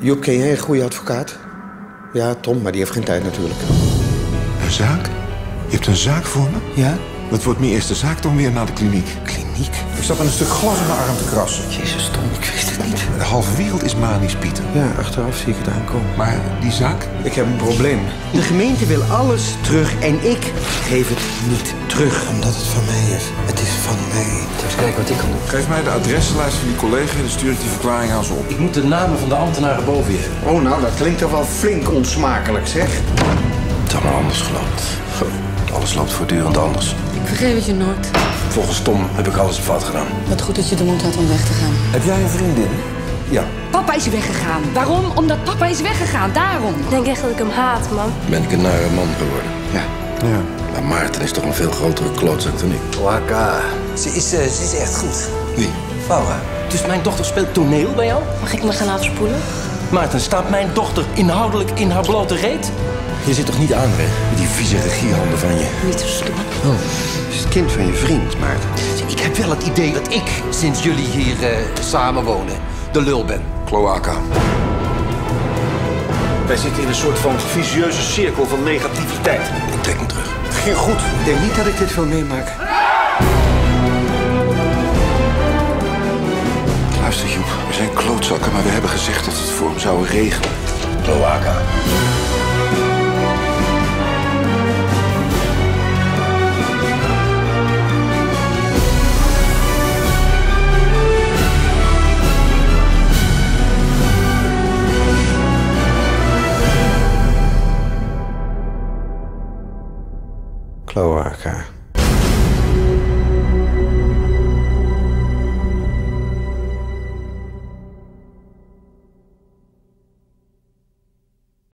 Joep, ken jij een goede advocaat? Ja, Tom, maar die heeft geen tijd natuurlijk. Een zaak? Je hebt een zaak voor me? Ja? Wat wordt mijn eerste zaak dan weer naar de kliniek? Kliniek? Ik zat een stuk glas in mijn arm te krassen. Jezus, Tom, ik wist het niet. De halve wereld is manisch, Pieter. Ja, achteraf zie ik het aankomen. Maar die zaak? Ik heb een probleem. De gemeente wil alles terug en ik geef het niet terug. Omdat het van mij is. Het is van mij. Eens kijken wat ik kan doen. Geef mij de adressenlijst van die collega en dan stuur ik die verklaring aan ze op. Ik moet de namen van de ambtenaren boven je. Oh, nou, dat klinkt toch wel flink onsmakelijk, zeg. Het is allemaal anders gelopen. Alles loopt voortdurend anders. Ik vergeef het je nooit. Volgens Tom heb ik alles fout gedaan. Wat goed dat je de moed had om weg te gaan. Heb jij een vriendin? Ja. Papa is weggegaan. Waarom? Omdat papa is weggegaan. Daarom. Ik denk echt dat ik hem haat, man. Ben ik een nare man geworden. Ja. Ja. Maar Maarten is toch een veel grotere klootzak dan ik. Waka. Ze is, eh, ze is echt goed. Wie? Laura. Dus mijn dochter speelt toneel bij jou? Mag ik me gaan afspoelen? Maarten, staat mijn dochter inhoudelijk in haar blote reet? Je zit toch niet aan, hè? Met die vieze regiehanden van je. Niet zo stom. Het is het kind van je vriend, Maarten. Ik heb wel het idee dat ik, sinds jullie hier eh, samen wonen, de lul ben. Cloaca. Wij zitten in een soort van vicieuze cirkel van negativiteit. Ik trek me terug. Goed. Ik denk niet dat ik dit wil meemaken. Luister, Joep. We zijn klootzakken, maar we hebben gezegd dat het voor hem zouden regelen. Cloaca. Cloaca.